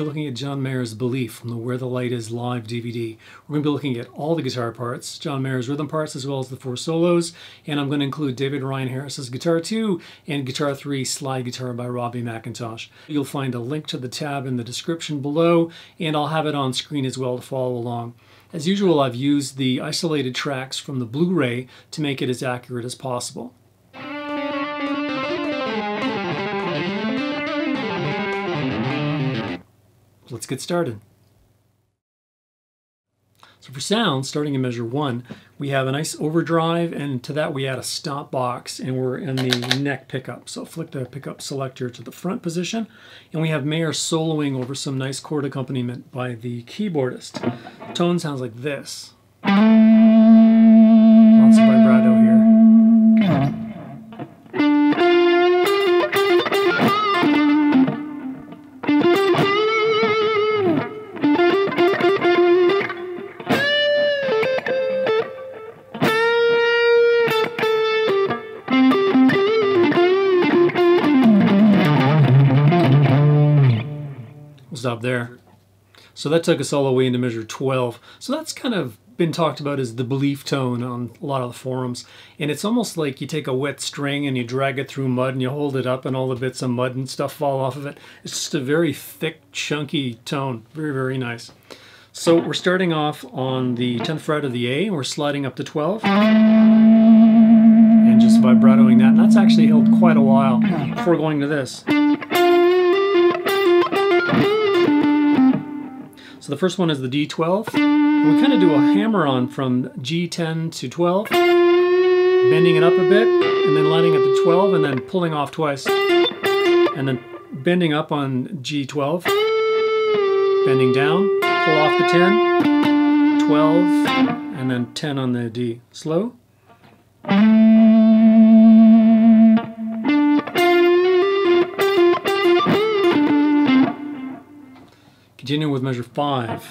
be looking at John Mayer's Belief from the Where the Light Is live DVD. We're going to be looking at all the guitar parts, John Mayer's rhythm parts, as well as the four solos, and I'm going to include David Ryan Harris's Guitar 2 and Guitar 3 slide guitar by Robbie McIntosh. You'll find a link to the tab in the description below, and I'll have it on screen as well to follow along. As usual, I've used the isolated tracks from the Blu-ray to make it as accurate as possible. Let's get started. So for sound, starting in measure one, we have a nice overdrive, and to that we add a stomp box, and we're in the neck pickup. So flick the pickup selector to the front position, and we have Mayer soloing over some nice chord accompaniment by the keyboardist. The tone sounds like this. So that took us all the way into measure 12. So that's kind of been talked about as the belief tone on a lot of the forums. And it's almost like you take a wet string and you drag it through mud and you hold it up and all the bits of mud and stuff fall off of it. It's just a very thick, chunky tone. Very, very nice. So we're starting off on the 10th fret of the A and we're sliding up to 12. And just vibratoing that. And that's actually held quite a while before going to this. The first one is the D12. And we kind of do a hammer on from G10 to 12, bending it up a bit, and then letting it the 12, and then pulling off twice. And then bending up on G12, bending down, pull off the 10, 12, and then 10 on the D. Slow. Continuing with measure 5.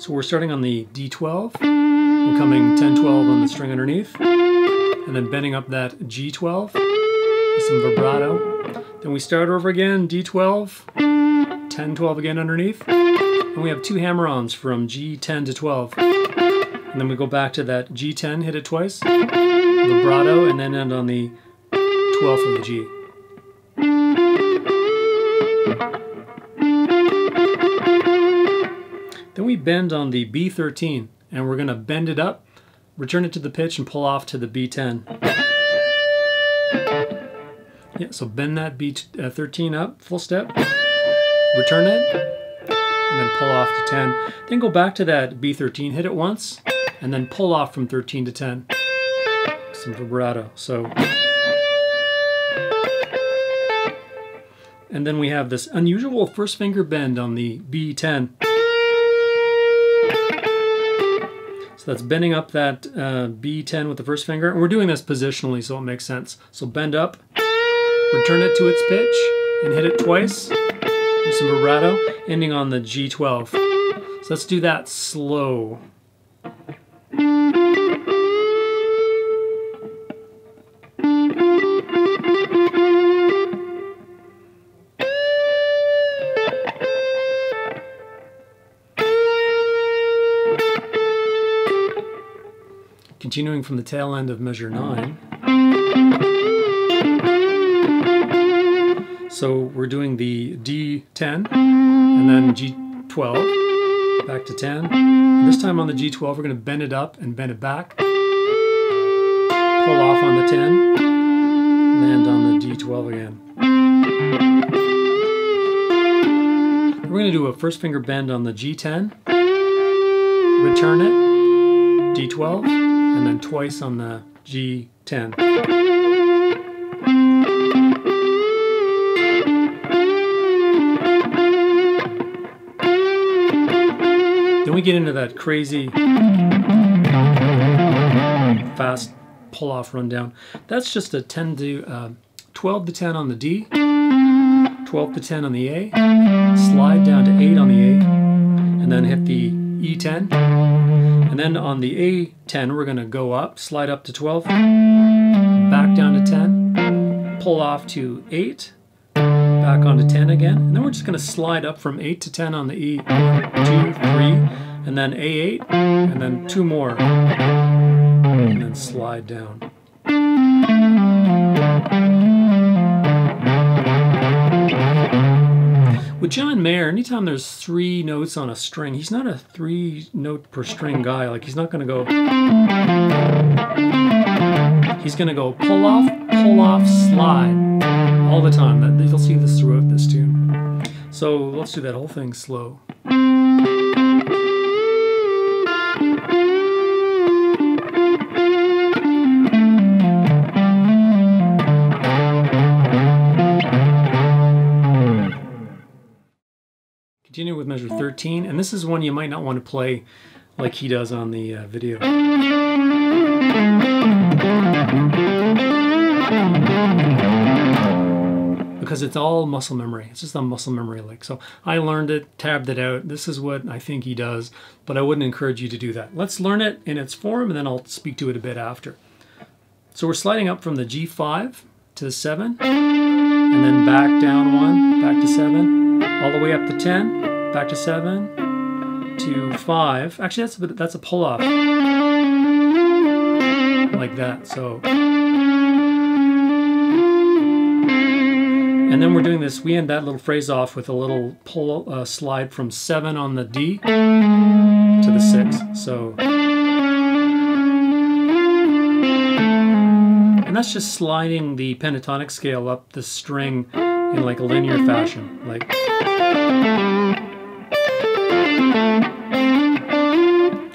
So we're starting on the D12, we're coming 10-12 on the string underneath, and then bending up that G12 with some vibrato. Then we start over again, D12, 10-12 again underneath, and we have two hammer-ons from G10 to 12. And then we go back to that G10, hit it twice, vibrato, and then end on the 12th of the G. Then we bend on the B13 and we're going to bend it up, return it to the pitch and pull off to the B10. Yeah, so bend that B13 uh, up, full step, return it, and then pull off to 10. Then go back to that B13, hit it once, and then pull off from 13 to 10. Some vibrato. So And then we have this unusual first finger bend on the B10. So that's bending up that uh, B10 with the first finger. And we're doing this positionally so it makes sense. So bend up, return it to its pitch, and hit it twice with some vibrato, ending on the G12. So let's do that slow. Continuing from the tail end of measure 9. So we're doing the D10 and then G12, back to 10. And this time on the G12 we're going to bend it up and bend it back. Pull off on the 10, land on the D12 again. We're going to do a first finger bend on the G10, return it, D12, and then twice on the G10. Then we get into that crazy fast pull off rundown. That's just a 10 to uh, 12 to 10 on the D, 12 to 10 on the A, slide down to 8 on the A, and then hit the E10. And then on the A10, we're going to go up, slide up to 12, back down to 10, pull off to 8, back onto 10 again, and then we're just going to slide up from 8 to 10 on the E. 2, 3, and then A8, and then two more, and then slide down. With John Mayer, anytime there's three notes on a string, he's not a three note per string guy. Like he's not going to go. He's going to go pull off, pull off, slide all the time. That You'll see this throughout this tune. So let's do that whole thing slow. Continue with measure 13, and this is one you might not want to play like he does on the uh, video. Because it's all muscle memory. It's just a muscle memory lick. So I learned it, tabbed it out. This is what I think he does, but I wouldn't encourage you to do that. Let's learn it in its form, and then I'll speak to it a bit after. So we're sliding up from the G5 to the 7, and then back down one, back to 7, all the way up to 10, back to seven, to five. Actually, that's a, that's a pull off. Like that, so. And then we're doing this, we end that little phrase off with a little pull uh, slide from seven on the D to the six. So. And that's just sliding the pentatonic scale up the string in like a linear fashion. Like.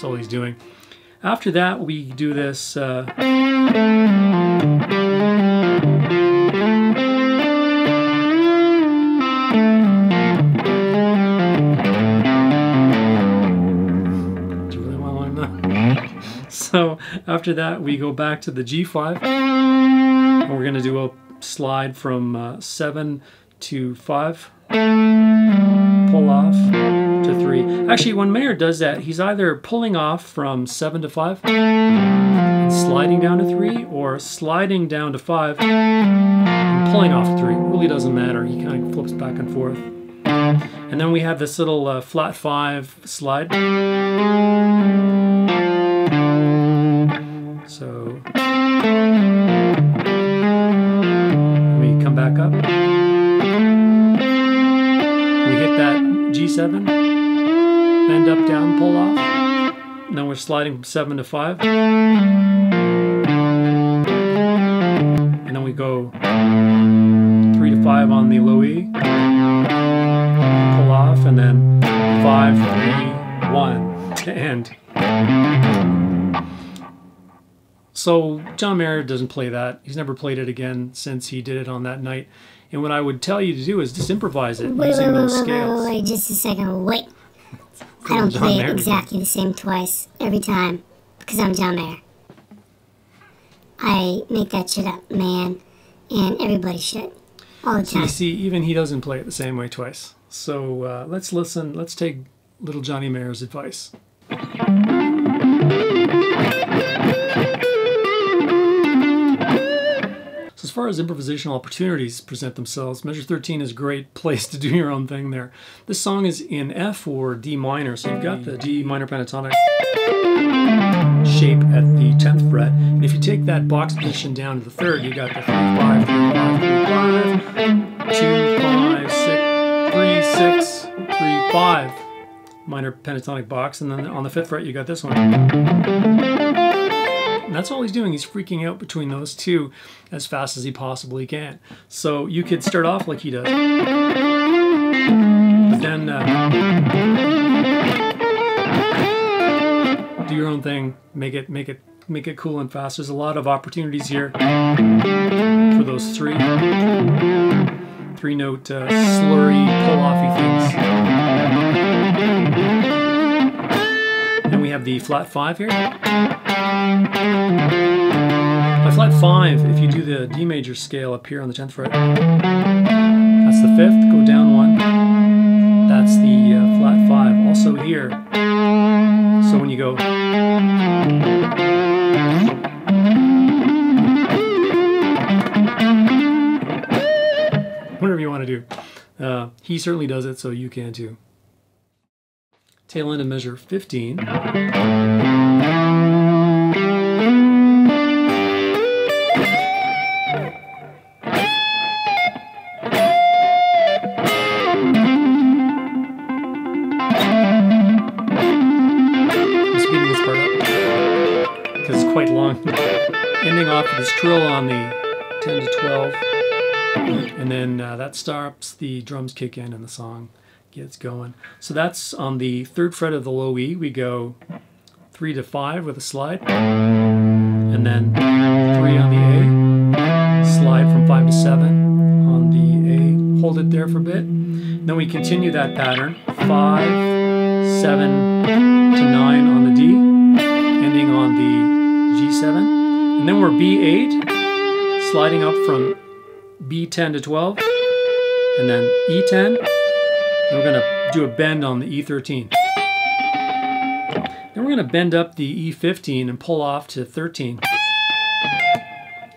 That's all he's doing. After that, we do this. Uh, So after that, we go back to the G5, and we're going to do a slide from uh, 7 to 5, pull off, to three. Actually, when Mayer does that, he's either pulling off from seven to five, and sliding down to three, or sliding down to five, and pulling off three. It really doesn't matter. He kind of flips back and forth. And then we have this little uh, flat five slide. So we come back up. We hit that G7 bend up, down, pull off. Now we're sliding from 7 to 5. And then we go 3 to 5 on the low E. Pull off, and then 5, 3, 1 to end. So John Mayer doesn't play that. He's never played it again since he did it on that night. And what I would tell you to do is just improvise it wait, using wait, those wait, scales. Wait, just a second. Wait. I don't John play Mayer. it exactly the same twice every time because I'm John Mayer. I make that shit up, man, and everybody should all the So you time. see, even he doesn't play it the same way twice. So uh, let's listen. Let's take little Johnny Mayer's advice. Far as improvisational opportunities present themselves, measure 13 is a great place to do your own thing there. This song is in F or D minor, so you've got the D minor pentatonic shape at the 10th fret. And if you take that box position down to the third, you got the 3 5 3 5 3 5 2 5 6 3 6 3 5 minor pentatonic box and then on the 5th fret you got this one. And that's all he's doing. He's freaking out between those two as fast as he possibly can. So you could start off like he does. But then uh, do your own thing. Make it make it make it cool and fast. There's a lot of opportunities here for those three three note uh, slurry pull offy things. Then we have the flat five here. By flat five, if you do the D major scale up here on the 10th fret, that's the fifth, go down one. That's the uh, flat five, also here. So when you go, here. Uh, he certainly does it, so you can too. Tail end of measure 15. Trill on the 10 to 12, and then uh, that stops, the drums kick in, and the song gets going. So that's on the third fret of the low E. We go 3 to 5 with a slide, and then 3 on the A, slide from 5 to 7 on the A, hold it there for a bit. Then we continue that pattern 5, 7, to 9 on the D, ending on the G7. And then we're B8, sliding up from B10 to 12, and then E10. And we're going to do a bend on the E13. Then we're going to bend up the E15 and pull off to 13.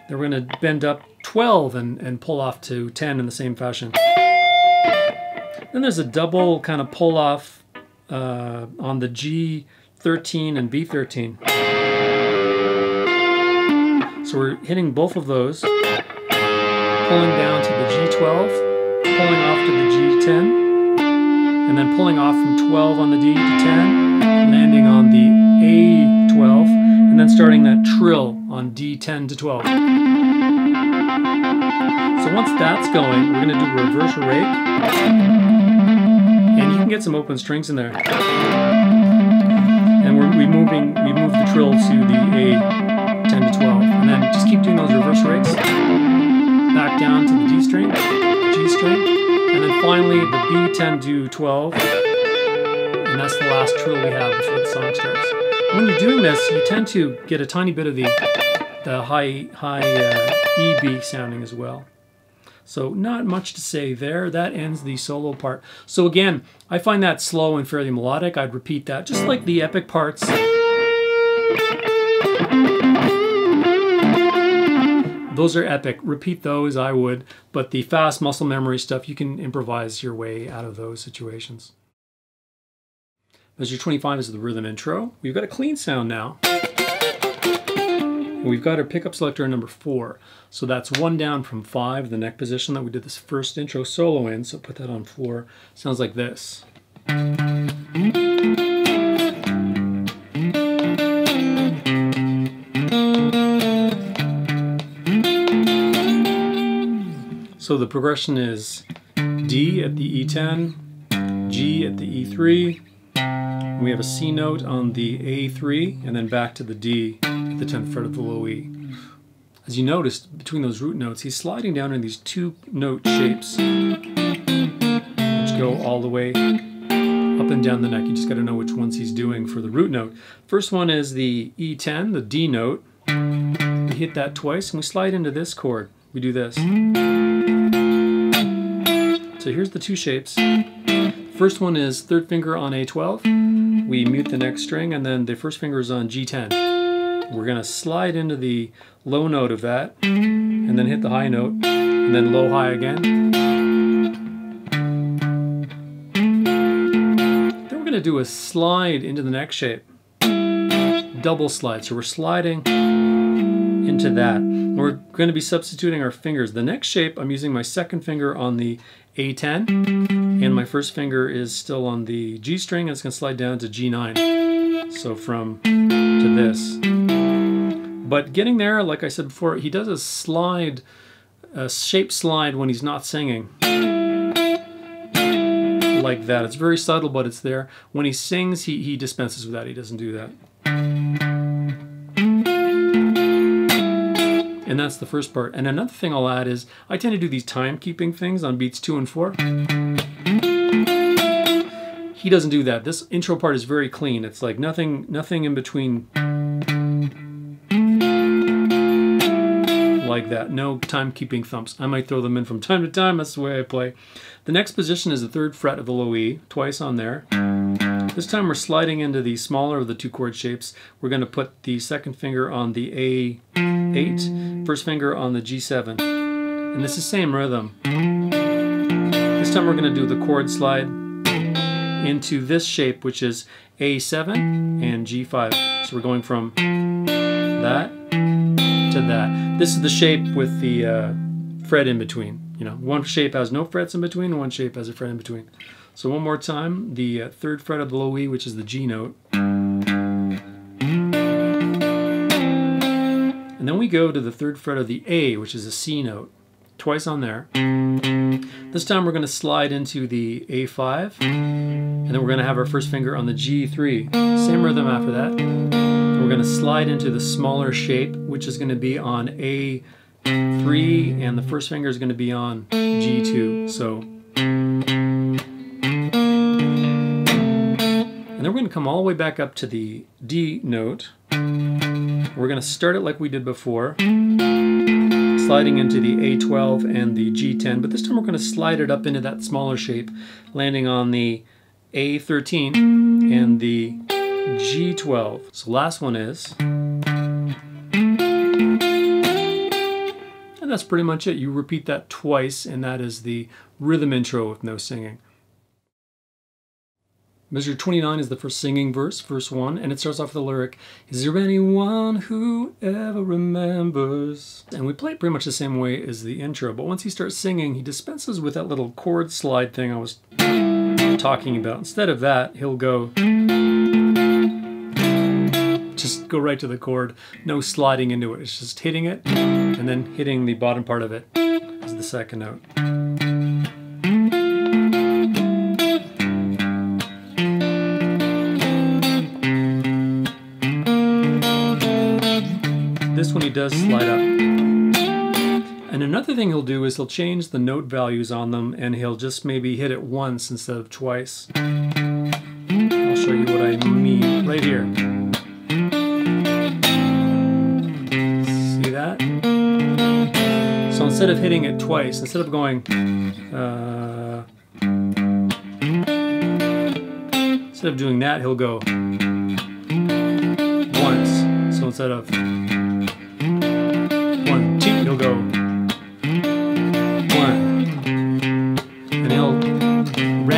Then we're going to bend up 12 and, and pull off to 10 in the same fashion. Then there's a double kind of pull off uh, on the G13 and B13. So we're hitting both of those, pulling down to the G12, pulling off to the G10, and then pulling off from 12 on the D to 10, landing on the A12, and then starting that trill on D10 to 12. So once that's going, we're going to do reverse rake and you can get some open strings in there. And we're we moving we move the trill to the A 10 to 12. And then just keep doing those reverse rakes. Back down to the D string, G string, and then finally the B 10 to 12. And that's the last trill we have before the song starts. When you're doing this, you tend to get a tiny bit of the the high high uh, EB sounding as well. So not much to say there. That ends the solo part. So again, I find that slow and fairly melodic. I'd repeat that, just like the epic parts. Those are epic. Repeat those, I would. But the fast muscle memory stuff, you can improvise your way out of those situations. Measure 25 is the rhythm intro. We've got a clean sound now. We've got our pickup selector number four. So that's one down from five, the neck position that we did this first intro solo in. So put that on four. Sounds like this. So the progression is D at the E10, G at the E3, we have a C note on the A3, and then back to the D at the 10th fret of the low E. As you noticed, between those root notes, he's sliding down in these two note shapes, which go all the way up and down the neck. You just got to know which ones he's doing for the root note. First one is the E10, the D note. We hit that twice, and we slide into this chord. We do this. So here's the two shapes. First one is third finger on A12. We mute the next string, and then the first finger is on G10. We're going to slide into the low note of that, and then hit the high note, and then low high again. Then we're going to do a slide into the next shape. Double slide. So we're sliding into that. We're going to be substituting our fingers. The next shape, I'm using my second finger on the A10, and my first finger is still on the G string, and it's going to slide down to G9. So from to this. But getting there, like I said before, he does a slide, a shape slide when he's not singing. Like that. It's very subtle, but it's there. When he sings, he, he dispenses with that. He doesn't do that. And that's the first part. And another thing I'll add is I tend to do these timekeeping things on beats two and four. He doesn't do that. This intro part is very clean. It's like nothing nothing in between like that. No timekeeping thumps. I might throw them in from time to time. That's the way I play. The next position is the third fret of the low E, twice on there. This time we're sliding into the smaller of the two chord shapes. We're going to put the second finger on the A8, first finger on the G7. And it's the same rhythm. This time we're going to do the chord slide into this shape, which is A7 and G5. So we're going from that to that. This is the shape with the uh, fret in between. You know, one shape has no frets in between, one shape has a fret in between. So one more time, the uh, third fret of the low E, which is the G note. And then we go to the third fret of the A, which is a C note, twice on there. This time we're going to slide into the A5, and then we're going to have our first finger on the G3. Same rhythm after that. We're going to slide into the smaller shape, which is going to be on A3, and the first finger is going to be on G2. So, then we're going to come all the way back up to the D note. We're going to start it like we did before, sliding into the A12 and the G10, but this time we're going to slide it up into that smaller shape, landing on the A13 and the G12. So last one is, and that's pretty much it. You repeat that twice, and that is the rhythm intro with no singing. Measure 29 is the first singing verse, verse 1, and it starts off with the lyric, Is there anyone who ever remembers? And we play it pretty much the same way as the intro, but once he starts singing, he dispenses with that little chord slide thing I was talking about. Instead of that, he'll go, just go right to the chord, no sliding into it. It's just hitting it, and then hitting the bottom part of it as the second note. This one he does slide up. And another thing he'll do is he'll change the note values on them and he'll just maybe hit it once instead of twice. I'll show you what I mean right here. See that? So instead of hitting it twice, instead of going, uh, instead of doing that, he'll go once. So instead of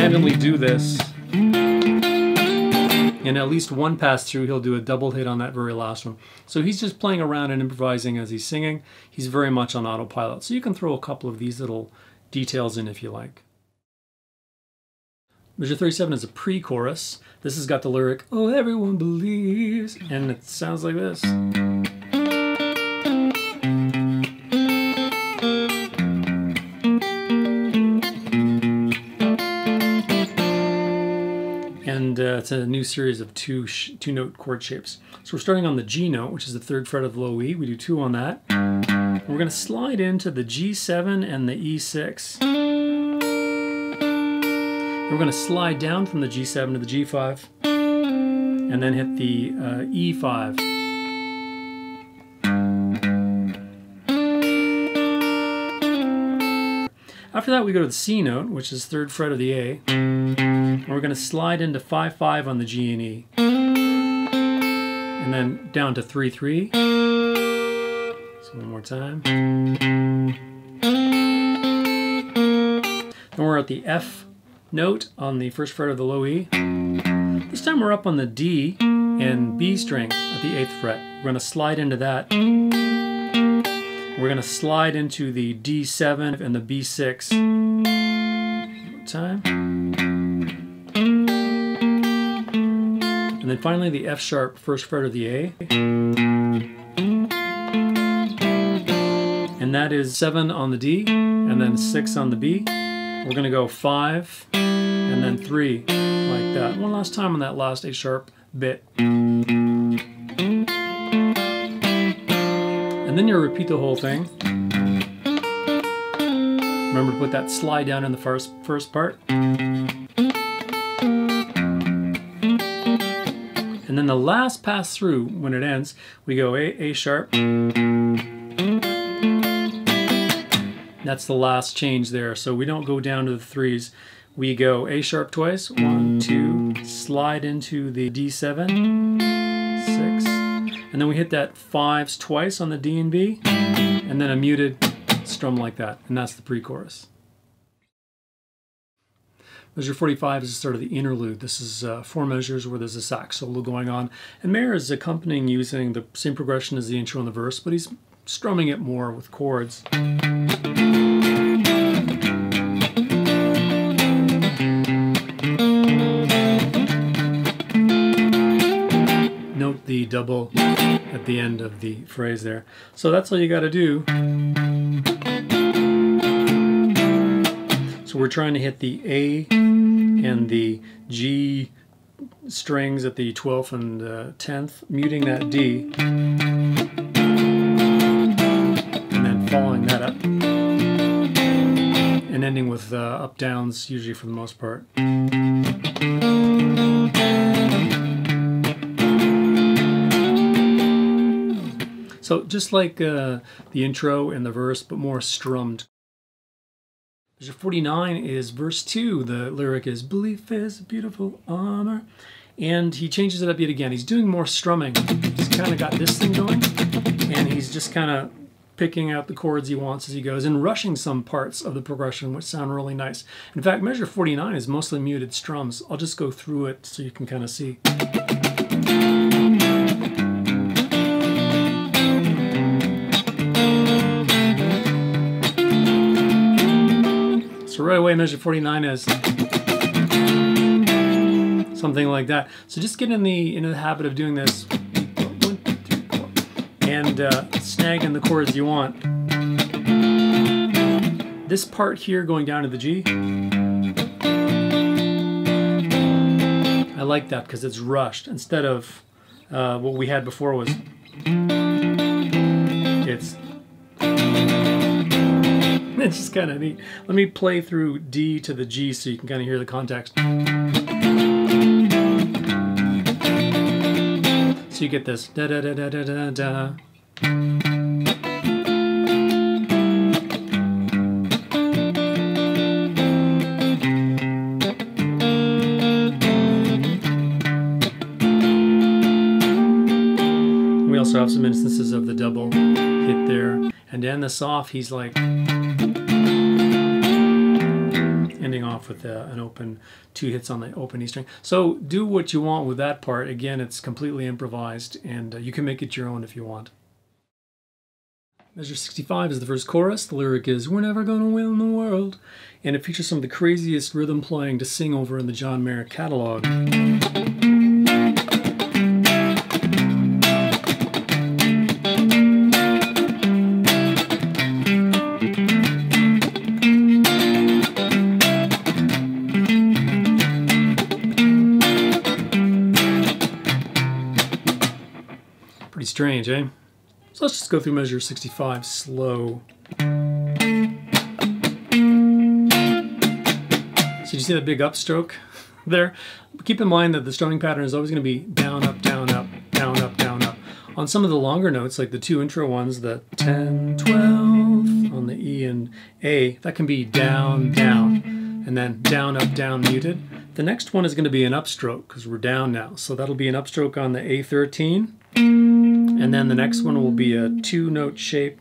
randomly do this. And at least one pass through, he'll do a double hit on that very last one. So he's just playing around and improvising as he's singing. He's very much on autopilot. So you can throw a couple of these little details in if you like. Measure 37 is a pre-chorus. This has got the lyric, oh, everyone believes, and it sounds like this. And it's a new series of two two note chord shapes. So we're starting on the G note, which is the third fret of low E. We do two on that. We're going to slide into the G7 and the E6. We're going to slide down from the G7 to the G5, and then hit the uh, E5. After that, we go to the C note, which is third fret of the A. And we're going to slide into 5-5 on the G and E. And then down to 3-3. So one more time. Then we're at the F note on the first fret of the low E. This time we're up on the D and B string at the 8th fret. We're going to slide into that. We're going to slide into the D7 and the B6. One time. And then finally the F sharp first fret of the A. And that is 7 on the D and then 6 on the B. We're going to go 5 and then 3 like that. One last time on that last A sharp bit. Then you'll repeat the whole thing. Remember to put that slide down in the first, first part. And then the last pass through, when it ends, we go A, A sharp. That's the last change there. So we don't go down to the threes. We go A sharp twice, one, two, slide into the D7, six, and then we hit that fives twice on the D and B, and then a muted strum like that, and that's the pre-chorus. Measure 45 is the start of the interlude. This is uh, four measures where there's a sax solo going on. And Mayer is accompanying using the same progression as the intro and the verse, but he's strumming it more with chords. Double at the end of the phrase there. So that's all you got to do. So we're trying to hit the A and the G strings at the 12th and uh, 10th, muting that D, and then following that up, and ending with uh, up downs, usually for the most part. So just like uh, the intro and the verse, but more strummed. Measure 49 is verse 2. The lyric is, Belief is beautiful armor. And he changes it up yet again. He's doing more strumming. He's kind of got this thing going, and he's just kind of picking out the chords he wants as he goes and rushing some parts of the progression, which sound really nice. In fact, measure 49 is mostly muted strums. I'll just go through it so you can kind of see. Right away, measure 49 is something like that. So just get in the into the habit of doing this, one, two, four, and uh, snagging the chords you want. This part here going down to the G, I like that because it's rushed instead of uh, what we had before was it's it's just kind of neat. Let me play through D to the G so you can kind of hear the context. So you get this da da da da da da da. We also have some instances of the double hit there. And to end this off, he's like ending off with uh, an open, two hits on the open E string. So do what you want with that part. Again, it's completely improvised, and uh, you can make it your own if you want. Measure 65 is the first chorus. The lyric is, We're never gonna win the world. And it features some of the craziest rhythm playing to sing over in the John Mayer catalog. Strange, eh? So let's just go through measure 65 slow. So you see that big upstroke there? Keep in mind that the strumming pattern is always going to be down, up, down, up, down, up, down, up. On some of the longer notes, like the two intro ones, the 10, 12 on the E and A, that can be down, down, and then down, up, down, muted. The next one is going to be an upstroke because we're down now. So that'll be an upstroke on the A13. And then the next one will be a two note shape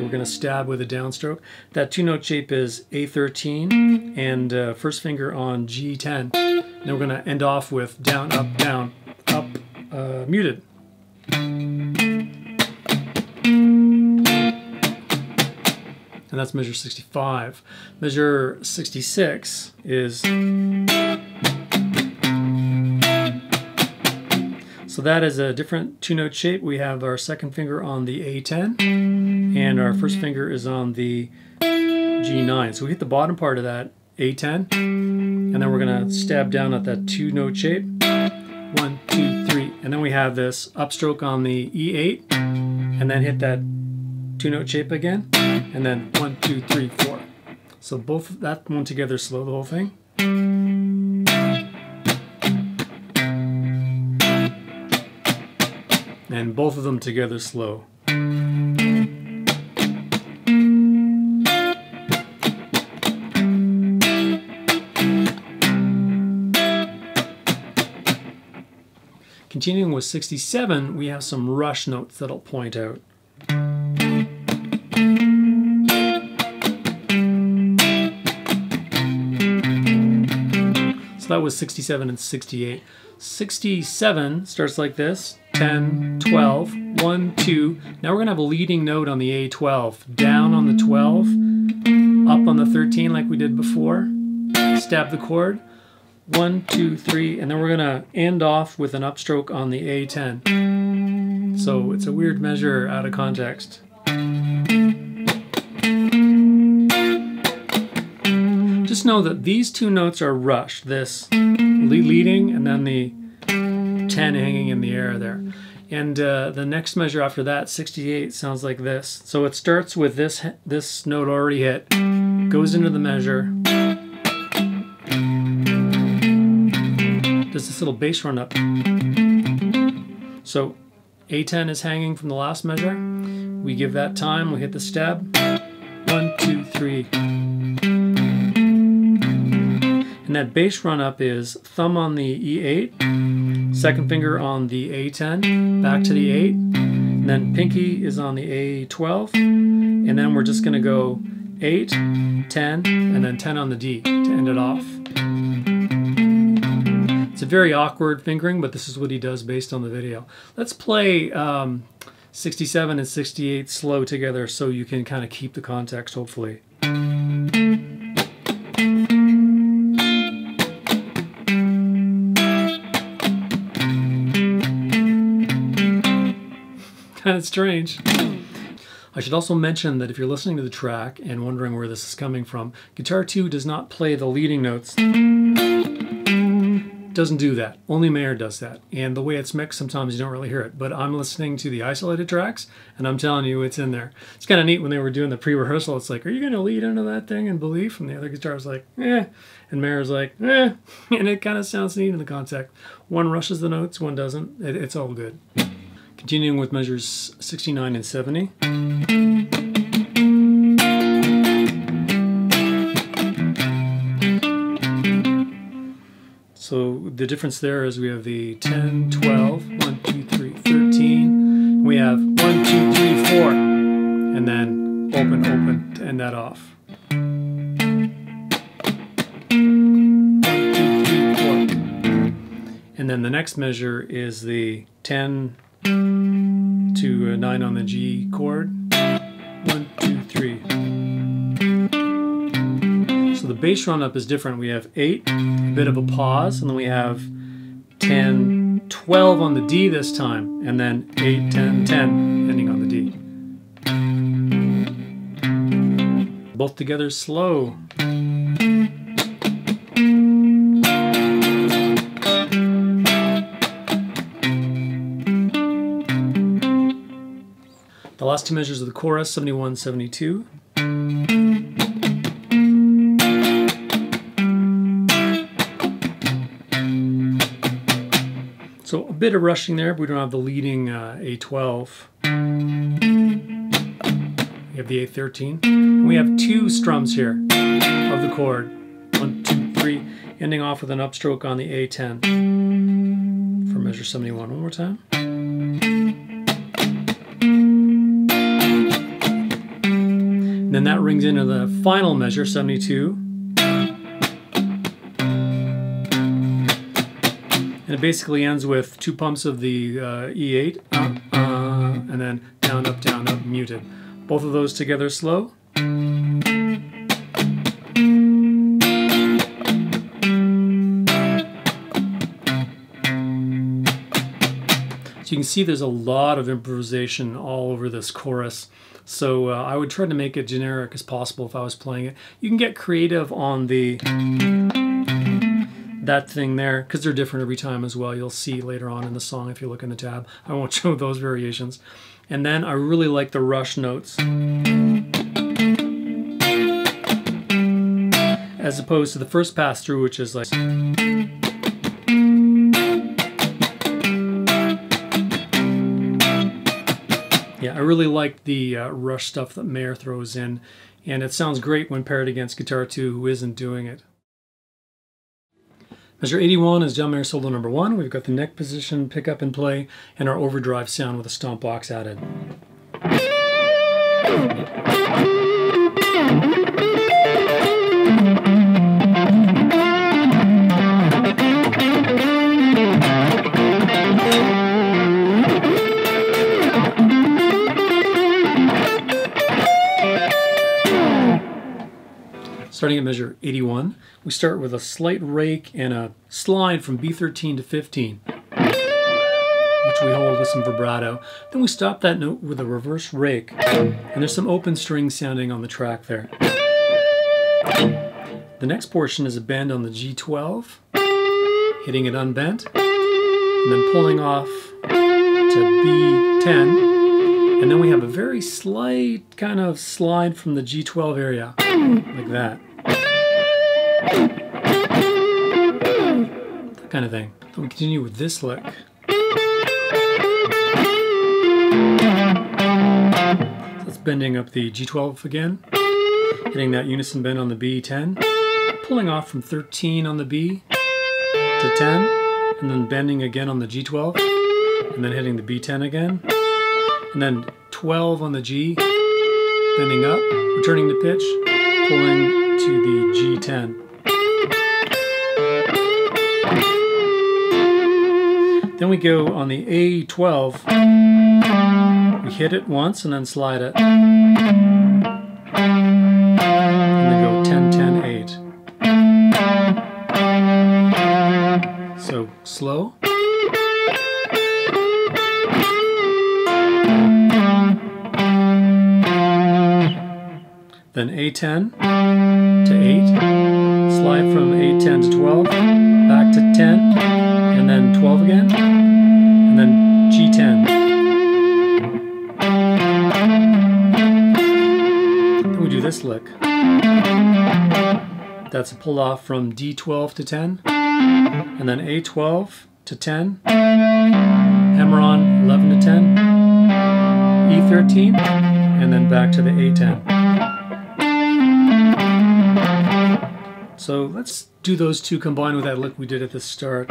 we're going to stab with a downstroke. That two note shape is A13 and uh, first finger on G10. And we're going to end off with down, up, down, up, uh, muted. And that's measure 65. Measure 66 is So that is a different two-note shape. We have our second finger on the A10, and our first finger is on the G9. So we hit the bottom part of that A10, and then we're gonna stab down at that two-note shape. One, two, three, and then we have this upstroke on the E8, and then hit that two-note shape again, and then one, two, three, four. So both of that one together slow the whole thing. And both of them together slow. Continuing with 67, we have some rush notes that I'll point out. So that was 67 and 68. 67 starts like this 10, 12, 1, 2. Now we're going to have a leading note on the A12. Down on the 12, up on the 13 like we did before. Stab the chord. 1, 2, 3, and then we're going to end off with an upstroke on the A10. So it's a weird measure out of context. Just know that these two notes are rushed. This leading and then the 10 hanging in the air there. And uh, the next measure after that, 68, sounds like this. So it starts with this this note already hit, goes into the measure, does this little bass run up. So A10 is hanging from the last measure. We give that time, we hit the stab. One, two, three. And that bass run up is thumb on the E8, second finger on the A10, back to the 8, and then pinky is on the A12, and then we're just going to go 8, 10, and then 10 on the D to end it off. It's a very awkward fingering, but this is what he does based on the video. Let's play um, 67 and 68 slow together so you can kind of keep the context, hopefully. Of strange. I should also mention that if you're listening to the track and wondering where this is coming from, Guitar 2 does not play the leading notes. Doesn't do that. Only Mayer does that. And the way it's mixed, sometimes you don't really hear it. But I'm listening to the isolated tracks, and I'm telling you it's in there. It's kind of neat when they were doing the pre-rehearsal. It's like, are you going to lead into that thing in Belief? And the other guitar guitar's like, eh. And Mayer's like, eh. And it kind of sounds neat in the context. One rushes the notes, one doesn't. It, it's all good. Continuing with measures 69 and 70. So the difference there is we have the 10, 12, 1, 2, 3, 13. We have 1, 2, 3, 4. And then open, open to end that off. And then the next measure is the 10, to uh, 9 on the G chord. One, two, three. So the bass run up is different. We have 8, a bit of a pause, and then we have 10, 12 on the D this time, and then 8, 10, 10, ending on the D. Both together slow. The last two measures of the chorus, 71, 72. So a bit of rushing there, but we don't have the leading uh, A12. We have the A13. And we have two strums here of the chord. One, two, three, ending off with an upstroke on the A10 for measure 71. One more time. And then that rings into the final measure, 72. And it basically ends with two pumps of the uh, E8, uh, uh, and then down, up, down, up, muted. Both of those together slow. You can see there's a lot of improvisation all over this chorus. So uh, I would try to make it generic as possible if I was playing it. You can get creative on the that thing there because they're different every time as well. You'll see later on in the song if you look in the tab. I won't show those variations. And then I really like the rush notes. As opposed to the first pass through, which is like. Yeah, I really like the uh, rush stuff that Mayer throws in, and it sounds great when paired against Guitar 2, who isn't doing it. Measure 81 is John Mayer solo number one. We've got the neck position, pickup and play, and our overdrive sound with a stomp box added. Starting at measure 81. We start with a slight rake and a slide from B13 to 15, which we hold with some vibrato. Then we stop that note with a reverse rake, and there's some open strings sounding on the track there. The next portion is a bend on the G12, hitting it unbent, and then pulling off to B10, and then we have a very slight kind of slide from the G12 area, like that. That kind of thing. Then we continue with this lick. That's bending up the G12 again, hitting that unison bend on the B10, pulling off from 13 on the B to 10, and then bending again on the G12, and then hitting the B10 again. And then 12 on the G, bending up, returning to pitch, pulling to the G10. Then we go on the A12, we hit it once and then slide it. And then go 10, 10, 8. So slow. then A10 to 8, slide from A10 to 12, 12 again, and then G10. Then we do this lick. That's a pull off from D12 to 10, and then A12 to 10, hammer on 11 to 10, E13, and then back to the A10. So let's do those two combined with that lick we did at the start.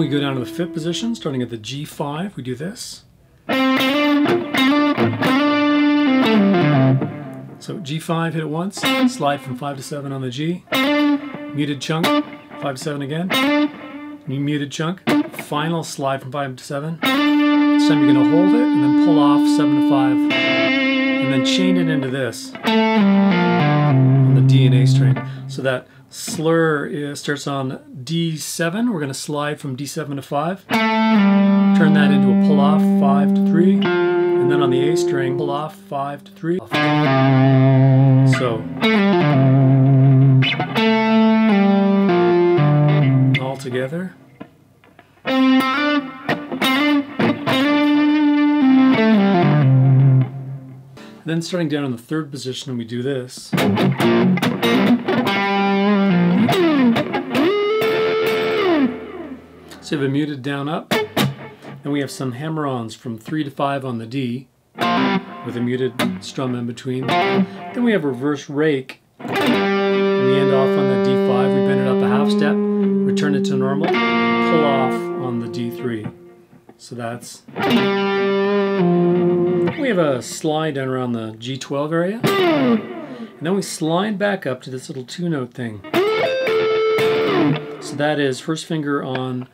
We go down to the fifth position, starting at the G5, we do this. So G5, hit it once, slide from 5 to 7 on the G, muted chunk, 5 to 7 again, new muted chunk, final slide from 5 to 7. This time you're going to hold it and then pull off 7 to 5. And then chain it into this on the D and A string. So that slur is, starts on D7. We're going to slide from D7 to 5. Turn that into a pull off 5 to 3. And then on the A string, pull off 5 to 3. So all together. Then starting down in the third position, we do this. So we have a muted down up, and we have some hammer-ons from 3 to 5 on the D, with a muted strum in between. Then we have reverse rake, we end off on the D5, we bend it up a half step, return it to normal, pull off on the D3. So that's we have a slide down around the G12 area. And then we slide back up to this little two note thing. So that is first finger on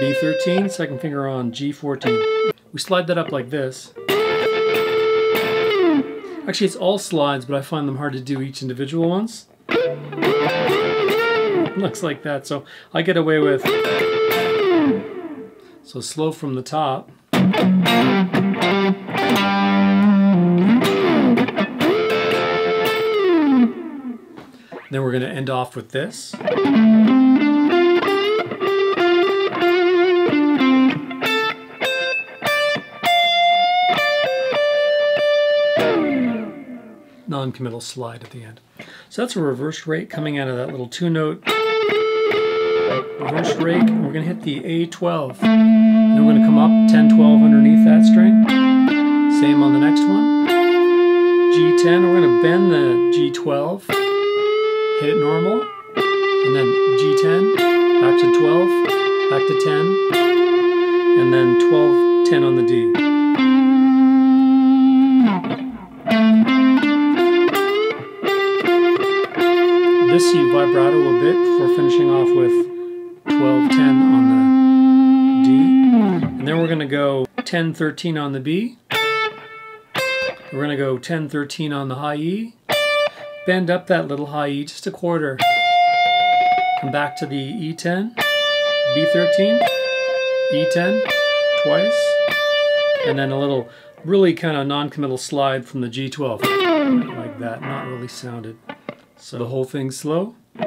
B13, second finger on G14. We slide that up like this. Actually, it's all slides, but I find them hard to do each individual ones. Looks like that, so I get away with. So slow from the top. Then we're going to end off with this. Non-committal slide at the end. So that's a reverse rake coming out of that little two-note reverse rake. We're going to hit the A12. Then we're going to come up 10, 12 underneath that string. Same on the next one. G10, we're going to bend the G12 hit it normal, and then G10, back to 12, back to 10, and then 12, 10 on the D. This you vibrato a bit before finishing off with 12, 10 on the D. And then we're going to go 10, 13 on the B. We're going to go 10, 13 on the high E. Bend up that little high E just a quarter. Come back to the E10, B13, E10 twice, and then a little really kind of non-committal slide from the G12, like that, not really sounded. So the whole thing slow. I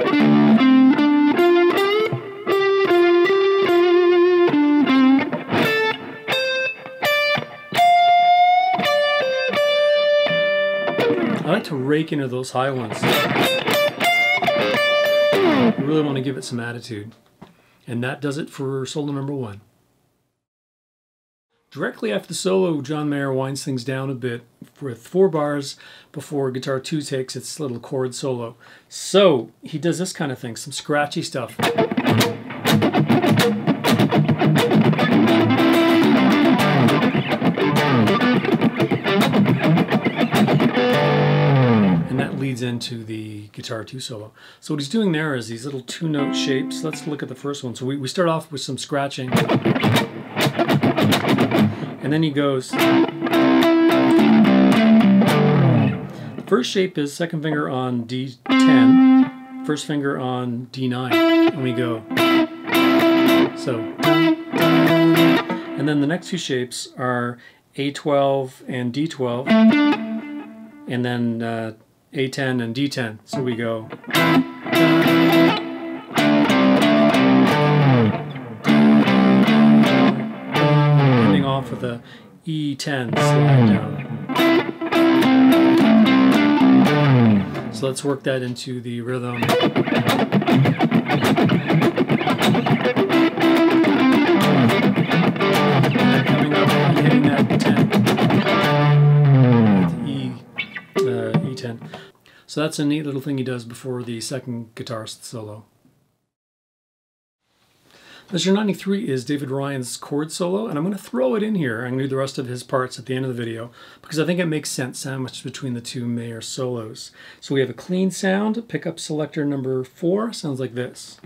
like to rake into those high ones. I really want to give it some attitude. And that does it for solo number one. Directly after the solo, John Mayer winds things down a bit with four bars before guitar two takes its little chord solo. So he does this kind of thing, some scratchy stuff. And that leads into the guitar two solo. So what he's doing there is these little two note shapes. Let's look at the first one. So we, we start off with some scratching. And then he goes. First shape is second finger on D10, first finger on D9, and we go. So. And then the next two shapes are A12 and D12, and then uh, A10 and D10. So we go. Off with a E10 slide down. So let's work that into the rhythm. Coming up and hitting that 10. E, uh, E10. So that's a neat little thing he does before the second guitar solo. Measure 93 is David Ryan's chord solo, and I'm going to throw it in here. I'm going to do the rest of his parts at the end of the video because I think it makes sense sandwiched between the two Mayer solos. So we have a clean sound, pickup selector number four, sounds like this.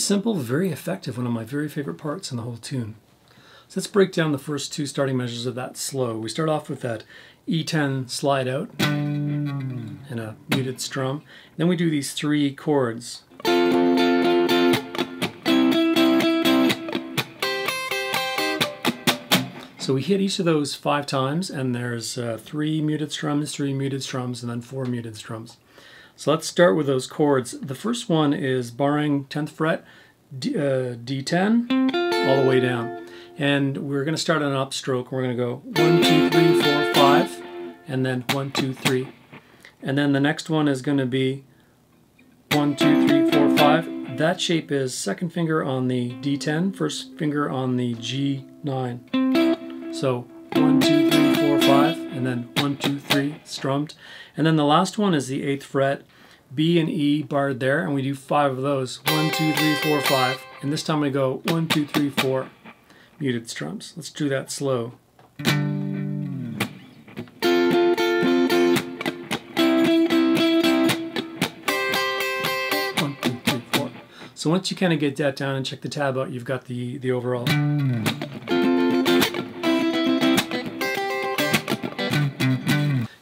Simple, very effective, one of my very favorite parts in the whole tune. So let's break down the first two starting measures of that slow. We start off with that E10 slide out and a muted strum. Then we do these three chords. So we hit each of those five times, and there's uh, three muted strums, three muted strums, and then four muted strums. So let's start with those chords. The first one is barring 10th fret, D, uh, D10, all the way down. And we're going to start on an upstroke. We're going to go 1, 2, 3, 4, 5, and then 1, 2, 3. And then the next one is going to be 1, 2, 3, 4, 5. That shape is second finger on the D10, first finger on the G9. So 1, 2, 3, 4, 5, and then one, two, three, strummed. And then the last one is the 8th fret, B and E barred there, and we do five of those. 1, 2, 3, 4, 5. And this time we go 1, 2, 3, 4 muted strums. Let's do that slow. One, two, three, four. So once you kind of get that down and check the tab out, you've got the, the overall.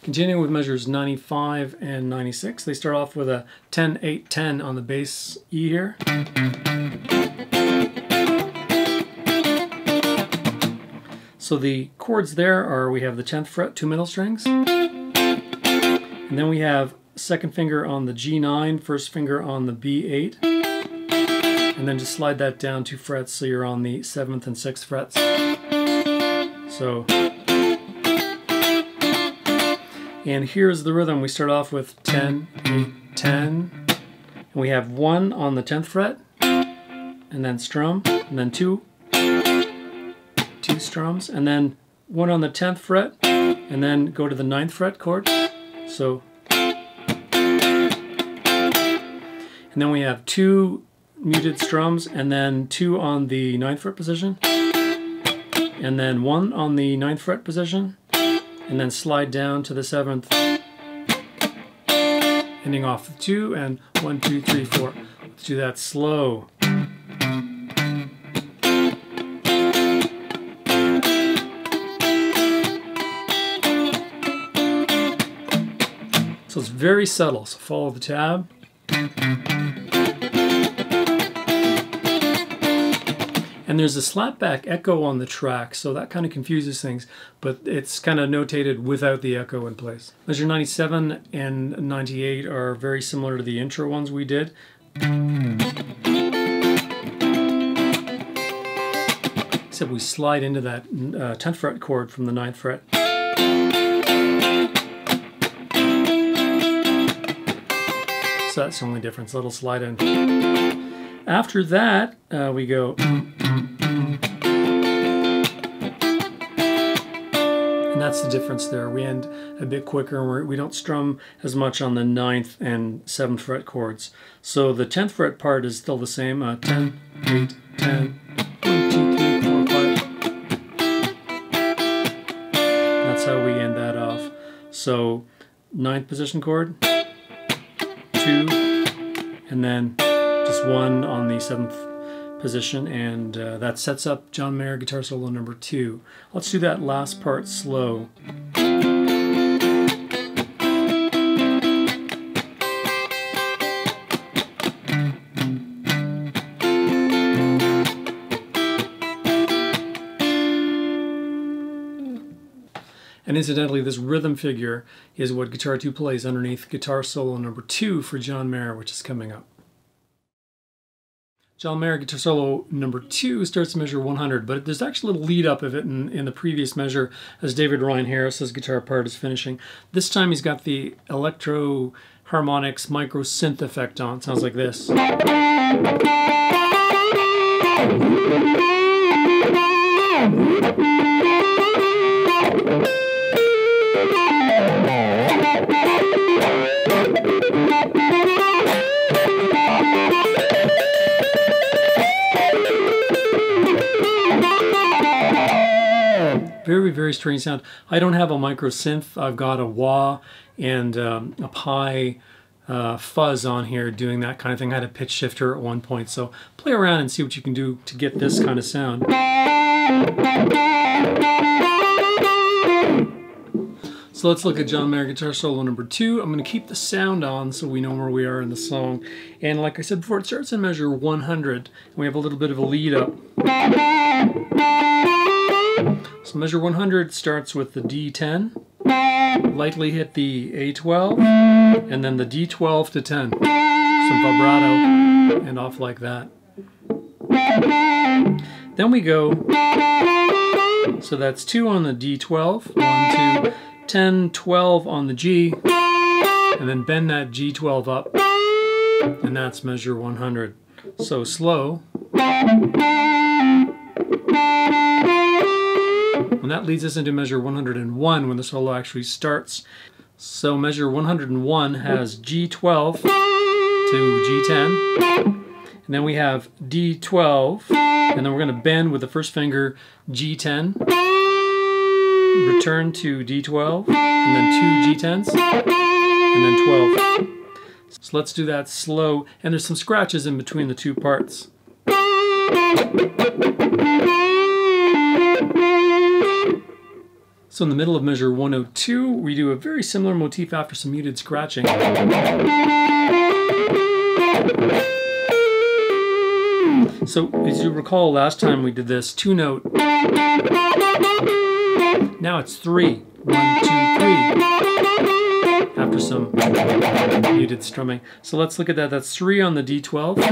Continuing with measures 95 and 96, they start off with a 10, 8, 10 on the bass E here. So the chords there are, we have the 10th fret, two middle strings, and then we have second finger on the G9, first finger on the B8, and then just slide that down two frets so you're on the 7th and 6th frets. So, and here's the rhythm. We start off with 10, 8, 10, and we have 1 on the 10th fret, and then strum, and then 2, two strums, and then one on the 10th fret, and then go to the 9th fret chord. So, and then we have two muted strums, and then two on the ninth fret position, and then one on the ninth fret position, and then slide down to the seventh, ending off with two, and one, two, three, four. Let's do that slow. So it's very subtle, so follow the tab. And there's a slapback echo on the track, so that kind of confuses things, but it's kind of notated without the echo in place. Measure 97 and 98 are very similar to the intro ones we did. Except we slide into that uh, 10th fret chord from the 9th fret. So that's the only difference, little slide in. After that, uh, we go. That's the difference there. We end a bit quicker and we're, we do not strum as much on the 9th and 7th fret chords. So the 10th fret part is still the same. Uh, 10, 8, 10, 1, 2, 3, 4, 5. That's how we end that off. So 9th position chord two, and then just one on the seventh position, and uh, that sets up John Mayer guitar solo number two. Let's do that last part slow. And incidentally, this rhythm figure is what Guitar 2 plays underneath guitar solo number 2 for John Mayer, which is coming up. John Mayer guitar solo number 2 starts to measure 100, but there's actually a little lead up of it in, in the previous measure as David Ryan Harris's guitar part is finishing. This time he's got the electro harmonics micro synth effect on. It sounds like this. Very sound. I don't have a micro synth. I've got a wah and um, a pi uh, fuzz on here doing that kind of thing. I had a pitch shifter at one point. So play around and see what you can do to get this kind of sound. So let's look at John Mayer guitar solo number two. I'm going to keep the sound on so we know where we are in the song. And like I said before, it starts in measure 100. And we have a little bit of a lead up. So measure 100 starts with the D10, lightly hit the A12, and then the D12 to 10. Some vibrato, and off like that. Then we go, so that's 2 on the D12, 1, 2, 10, 12 on the G, and then bend that G12 up, and that's measure 100. So slow. And that leads us into measure 101 when the solo actually starts. So measure 101 has G12 to G10. And then we have D12. And then we're going to bend with the first finger G10. Return to D12. And then two G10s. And then 12. So let's do that slow. And there's some scratches in between the two parts. So in the middle of measure 102, we do a very similar motif after some muted scratching. So as you recall, last time we did this two note. Now it's three. One, two, three. After some muted strumming. So let's look at that. That's three on the D12.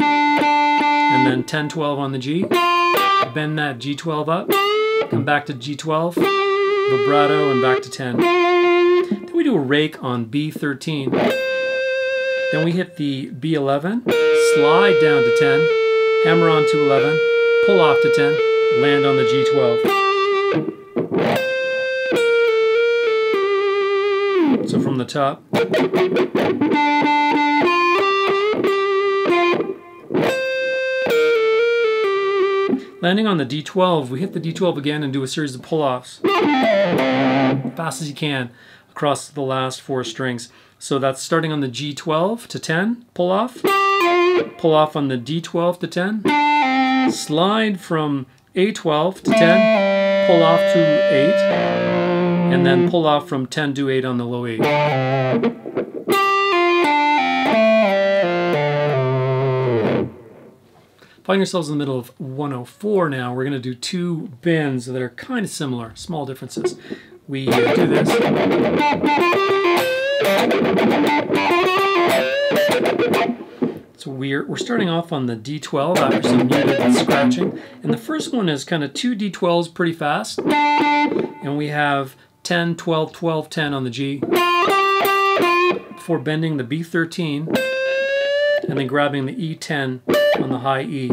And then 10, 12 on the G. Bend that G12 up come back to G12, vibrato, and back to 10. Then we do a rake on B13. Then we hit the B11, slide down to 10, hammer on to 11, pull off to 10, land on the G12. So from the top. Landing on the D12, we hit the D12 again and do a series of pull-offs. Fast as you can across the last four strings. So that's starting on the G12 to 10, pull off, pull off on the D12 to 10, slide from A12 to 10, pull off to 8, and then pull off from 10 to 8 on the low 8. Find yourselves in the middle of 104 now. We're going to do two bends that are kind of similar, small differences. We do this. So we're, we're starting off on the D12 after some muted scratching. And the first one is kind of two D12s pretty fast. And we have 10, 12, 12, 10 on the G. Before bending the B13 and then grabbing the E10 on the high E.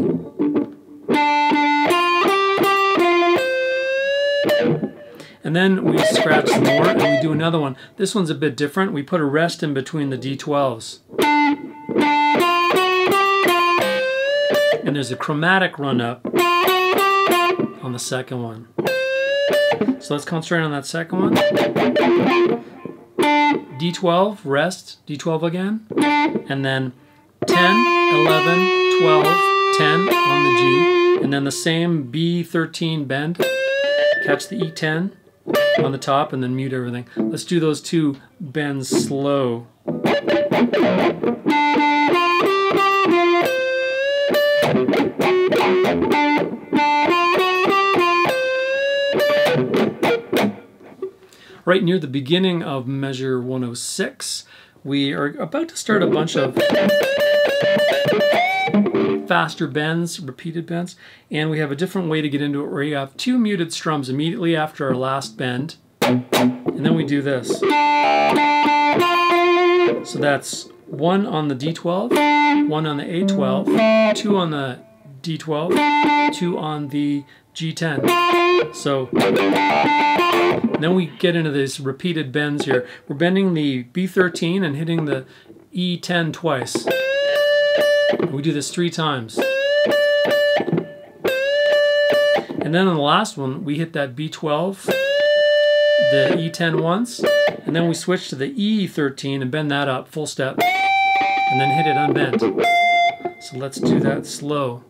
And then we scratch some more and we do another one. This one's a bit different. We put a rest in between the D12s. And there's a chromatic run up on the second one. So let's concentrate on that second one. D12, rest, D12 again, and then 10, 11, 12, 10 on the G, and then the same B13 bend, catch the E10 on the top, and then mute everything. Let's do those two bends slow. Right near the beginning of measure 106, we are about to start a bunch of faster bends, repeated bends, and we have a different way to get into it where you have two muted strums immediately after our last bend, and then we do this. So that's one on the D12, one on the A12, two on the D12, two on the G10. So then we get into these repeated bends here. We're bending the B13 and hitting the E10 twice. We do this three times. And then on the last one, we hit that B12, the E10 once, and then we switch to the E13 and bend that up, full step, and then hit it unbent. So let's do that slow.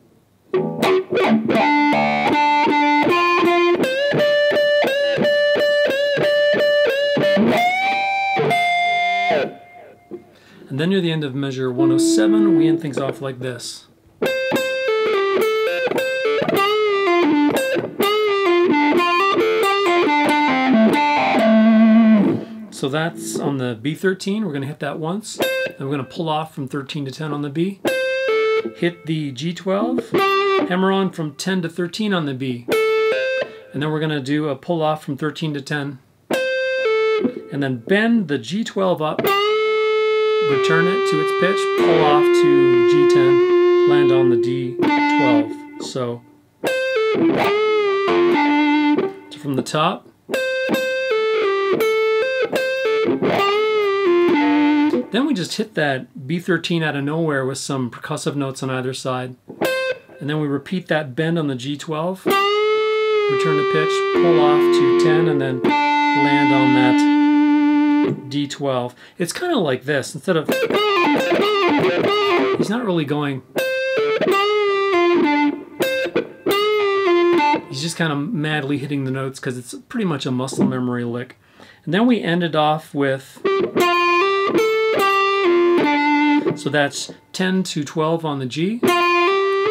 And then near the end of measure 107, we end things off like this. So that's on the B13. We're going to hit that once. Then we're going to pull off from 13 to 10 on the B. Hit the G12. Hammer on from 10 to 13 on the B. And then we're going to do a pull off from 13 to 10. And then bend the G12 up return it to its pitch, pull off to G10, land on the D12. So, so from the top, then we just hit that B13 out of nowhere with some percussive notes on either side. And then we repeat that bend on the G12, return the pitch, pull off to 10, and then land on that D12. It's kind of like this. Instead of... He's not really going... He's just kind of madly hitting the notes because it's pretty much a muscle memory lick. And then we ended off with... So that's 10 to 12 on the G,